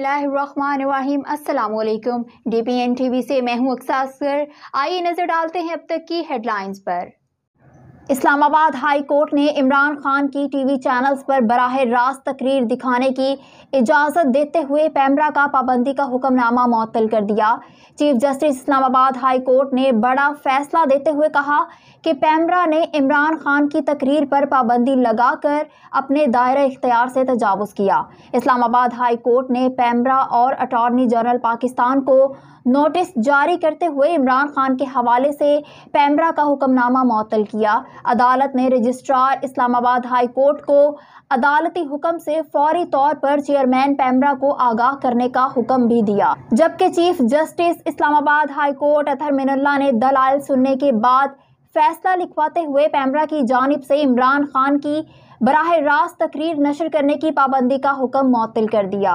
बिस्मिल्लाहिर्रहमानिर्रहीम। P N T V से मैं हूँ अक्सासर आइए नज़र डालते हैं अब तक की हेडलाइंस पर। इस्लामाबाद हाई कोर्ट ने इमरान खान की टीवी चैनल्स पर बराह रास्त तकरीर दिखाने की इजाज़त देते हुए पैमरा का पाबंदी का हुक्मनामा मअतल कर दिया। Chief justice Islamabad high court ने बड़ा फैसला देते हुए कहा कि पैमरा ने इमरान खान की तकरीर पर पाबंदी लगाकर अपने दायरा इख्तियार से तजावज़ किया। इस्लामाबाद हाई कोर्ट ने पैमरा और अटॉर्नी जनरल पाकिस्तान को नोटिस जारी करते हुए इमरान खान के हवाले से पैमरा का हुक्मनामा मअतल किया। अदालत ने रजिस्ट्रार इस्लामाबाद हाई कोर्ट को अदालती हुक्म से फौरी तौर पर चेयरमैन पैमरा को आगाह करने का हुक्म भी दिया। जबकि chief justice Islamabad high court Athar Minallah ने दलाल सुनने के बाद फैसला लिखवाते हुए पैमरा की जानब से इमरान खान की बराह रास्त तकरीर नशर करने की पाबंदी का हुक्म मअतल कर दिया।